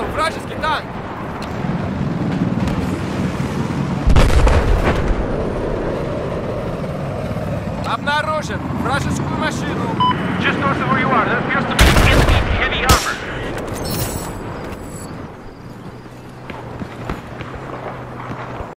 Вижу! Вражеский танк! Обнаружен! Вражескую машину!